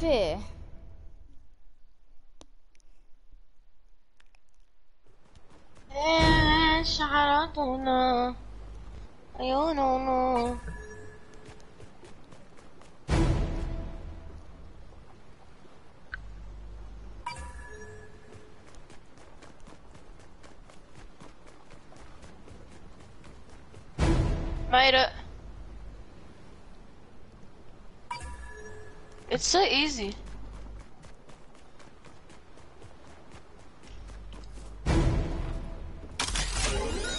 fear. É I don't não, eu não. know. Made. It's so easy.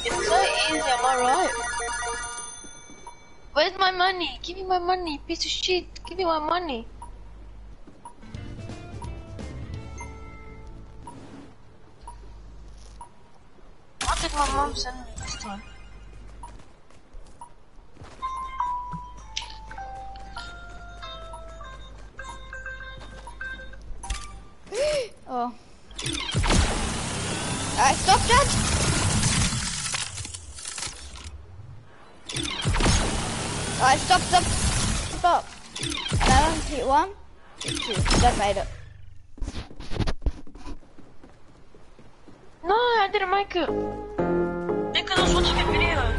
It's so easy, am I right? Where's my money? Give me my money, piece of shit. Give me my money. I'll take my mom's and Alright, stop! Alright, stop, stop, stop. Another one, hit one, hit two. That made it. No, I didn't make it. Because I was watching a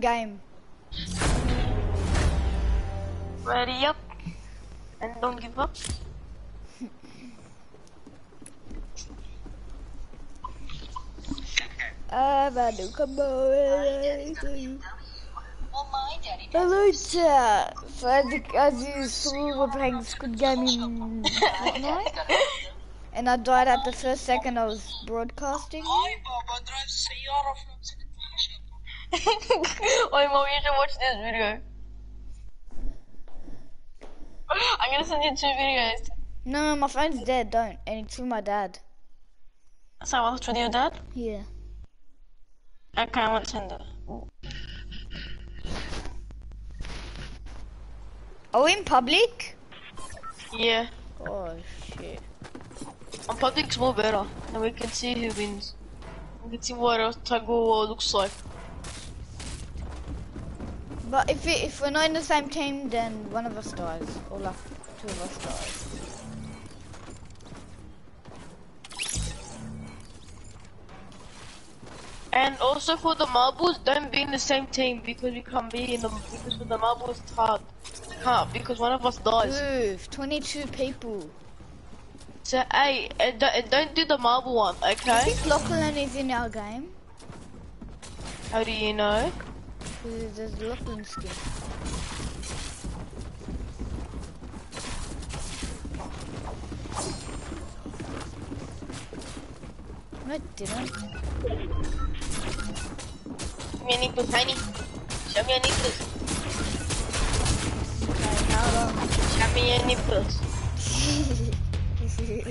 Game. Ready up and don't give up. I'm a new combo. Hello, chat. So as you, as you saw, we're playing Squid Game in Fortnite. And I died at the first second I was broadcasting. Oi, mom, you should watch this video. I'm gonna send you two videos. No, my phone's dead, don't. And it's with my dad. So I watched with your dad? Yeah. Okay, I won't send it. Are we in public? Yeah. Oh shit. On public's more better, and we can see who wins. We can see what else Tug looks like. But if it, if we're not in the same team, then one of us dies. Or like two of us dies. And also for the marbles, don't be in the same team because we can't be in the because for the marbles it's hard. We can't because one of us dies. Move. 22 people. So hey, and don't, and don't do the marble one, okay? I think Lachlan is in our game. How do you know? Because there's Lachlan skin. No, it didn't. Show me your nipples, honey. Show me your nipples. Okay, how long? Show me your nipples.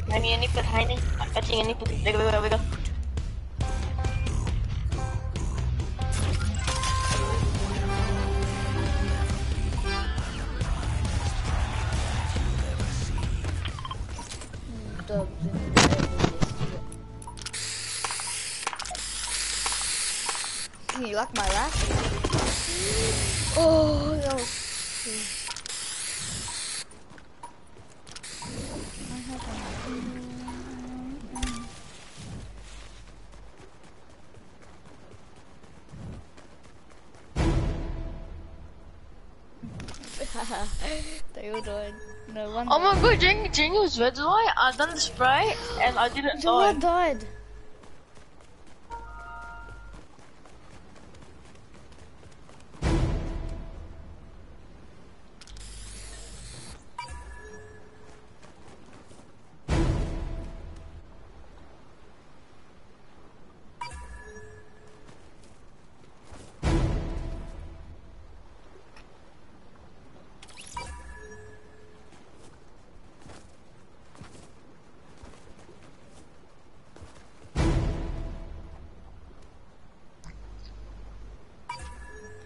Show me your nipples, honey. I'm touching they all died. No one. Oh my god, Jing, Jing was red light. I done the spray and I didn't one die. died.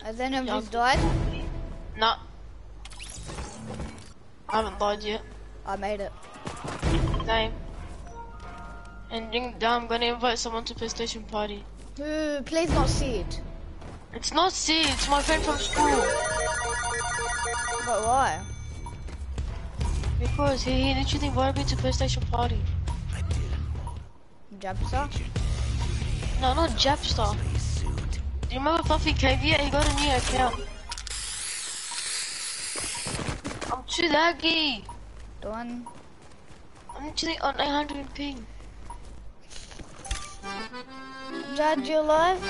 Has any of Yeah. died? Nah. I haven't died yet. I made it. Same. And then I'm gonna invite someone to PlayStation party. Ooh, please not see it. It's not C, it's my friend from school. But why? Because he, he literally invited me to PlayStation party. I did. Jabstar? No, not Japstar. Do you remember Fluffy Cave? Yeah, he got a new account. I'm too laggy. One. I'm actually on 800 ping. Jad, you alive?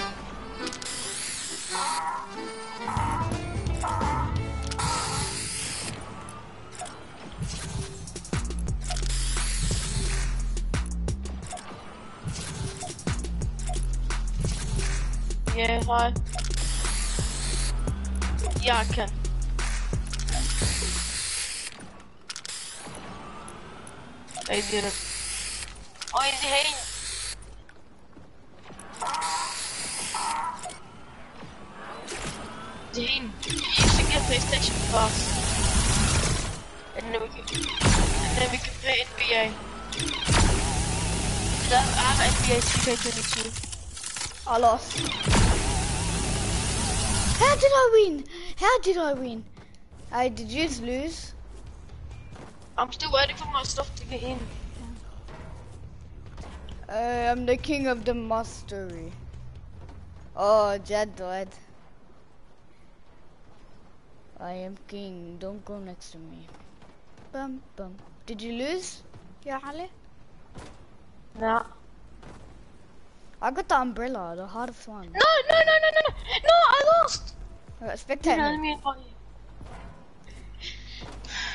Yeah, hi. Yeah, I can. They didn't. Oh, is he hating? Zane, you used to get PlayStation Plus. And then we can, and then we can play NBA. 'Cause I have, I have NBA 2K22. I lost. How did I win? How did I win? Hey, did you just lose? I'm still waiting for my stuff to get in. Uh, I'm the king of the mastery. Oh, Jad died. I am king. Don't go next to me. Bum bum. Did you lose? Yeah, Ali. Nah. I got the umbrella, the hardest one. No, no, no, no, no, no, no! I lost. Hang spectate on, let me. invite you.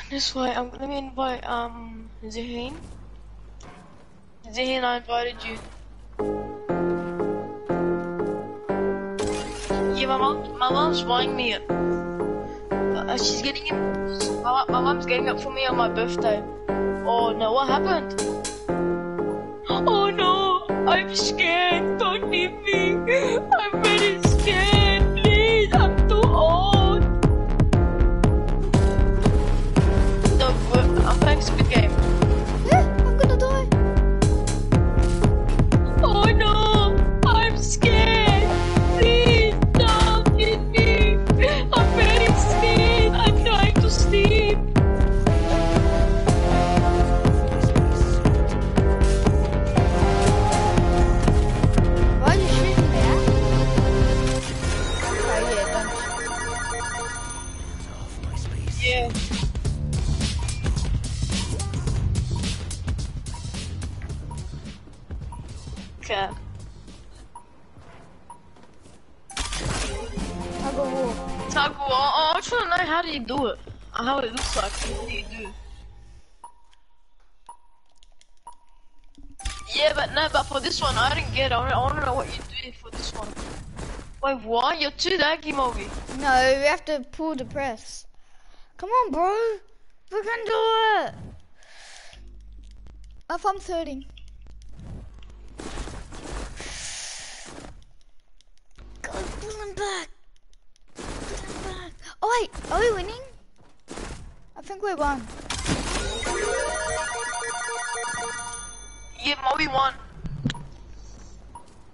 This way, um, let me invite um Zahin. Zahin, I invited you. Yeah, my mom, my mom's buying me. Uh, she's getting it. My, my mom's getting it for me on my birthday. Oh no, what happened? I'm scared. Don't leave me. I'm very Yeah, but no, but for this one, I didn't get it. I want to know what you do for this one. Wait, what? You're too laggy, Moby. No, we have to pull the press. Come on, bro. We can do it. If I'm 30. Go, pull him back. Pull him back. Oh, wait. Are we winning? I think we won. Moby won.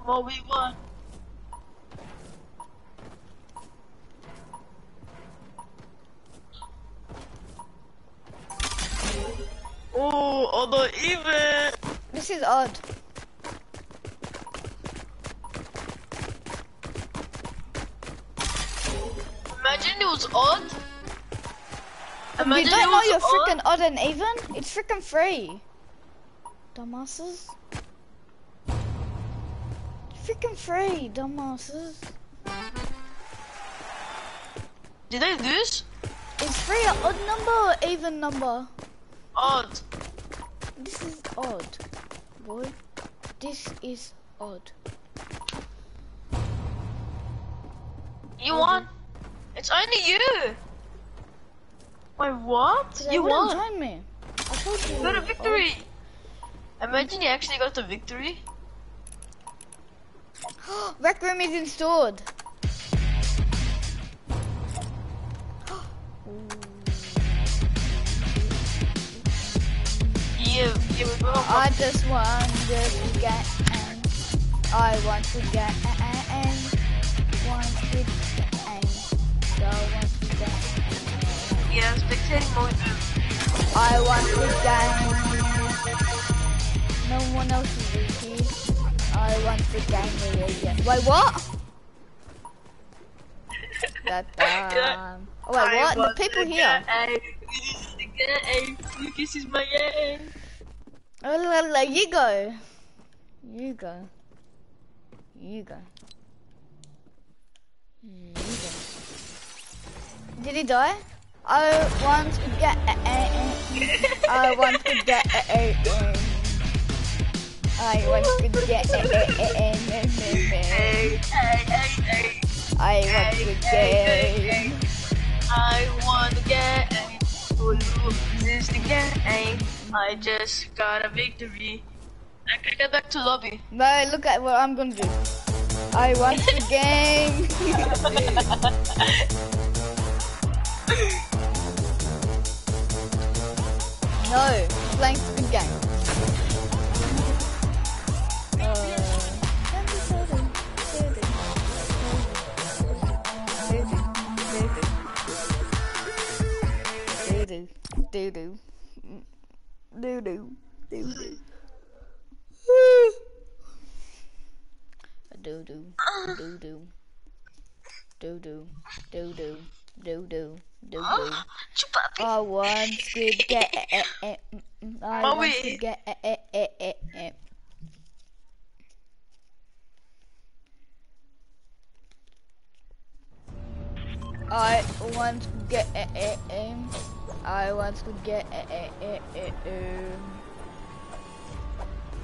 Moby won. Oh, although even. This is odd. Imagine it was odd. Imagine you don't know you're freaking odd and even? It's freaking free. Dumbasses. Freaking free, dumbasses. Did they lose? It's free, an odd number or even number? Odd. This is odd, boy. This is odd. You won. It's only you. Wait, what? You won. join me. I told you. You got a victory. Imagine you actually got the victory. Rec room is installed. Yeah, yeah, I just want to get I want to get want to get so want to get Yeah, spectating mode. I want to get no one else is here. I want to gang with it. Wait, what? that, um, oh, wait, what? The people here. A. This is the A. My A. Oh, la, la, you go. You go. You go. You go. Did he die? I want to get I want to get I want to get. I want to get I want to get. Oh, this A. I just got a victory. I can get back to lobby. No, look at what I'm gonna do. I want the game. no, playing Squid Game. Do do do do do do do. Do do do do do do do do do do do do. Chupapi. I want to get eh, eh, mm, mm, I want to get eh, eh, eh, eh, eh. I want to get eh, eh. I want to get eh, eh.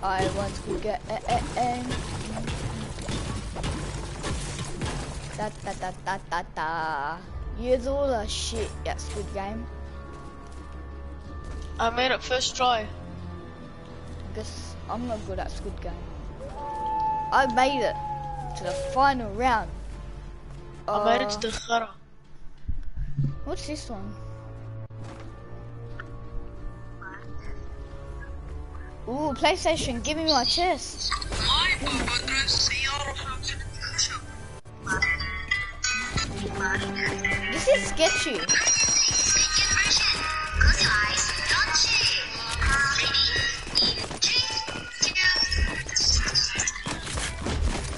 I want to get eh, eh. Da da da da da da. Use all the shit at Squid Game. I made it first try. Guess I'm not good at Squid Game. I made it to the final round. I made it Uh, to the Khara. What's this one? Ooh, PlayStation, give me my chest. This is sketchy.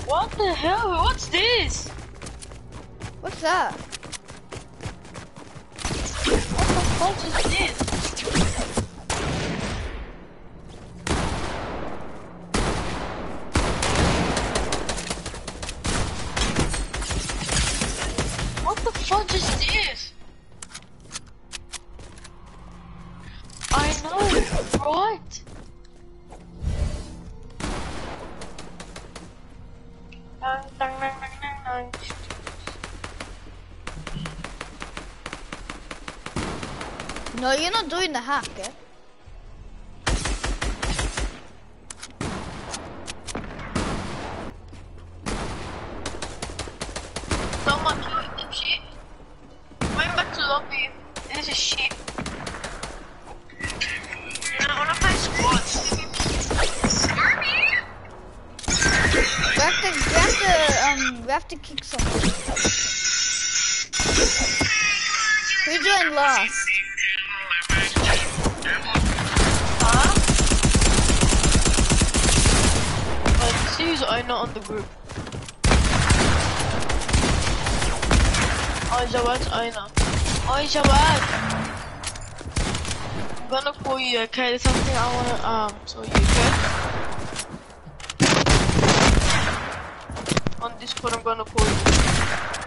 What the hell? What's this? What's that? What the fuck just did? You're not doing the hack, eh? Someone doing that shit. Going back to lobby. This is shit. You know, I wanna squads. We have to, we have to, um, we have to kick someone. Jawad. I'm gonna call you, okay? There's something I wanna, um, tell you, okay? On Discord, I'm gonna call you.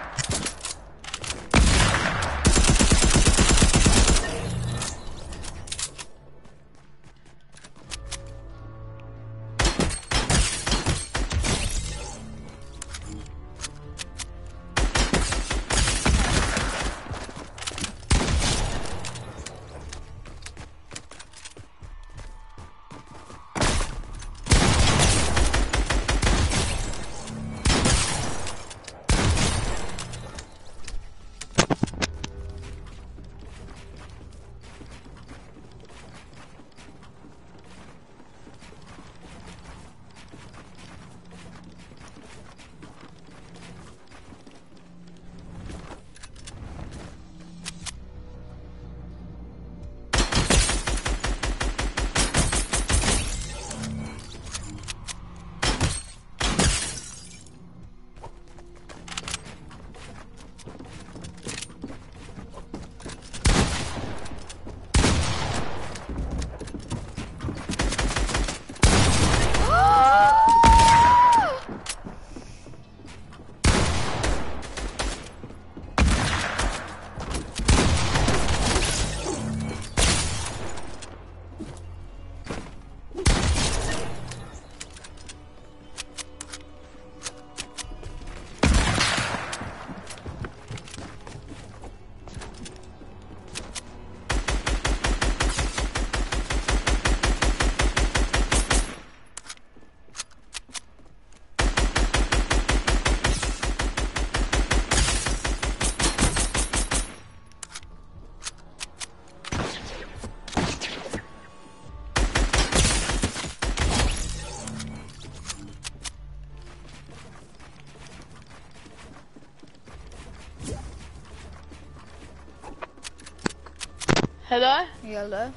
Hello? Yeah, hello.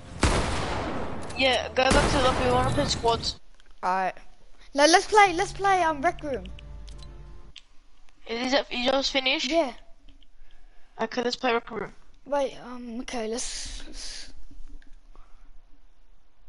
Yeah, go back to the lobby. We want to play squads. Alright. No, let's play. Let's play um rec room. Is it you just finished? Yeah. Okay, let's play rec room. Wait. Um. Okay. Let's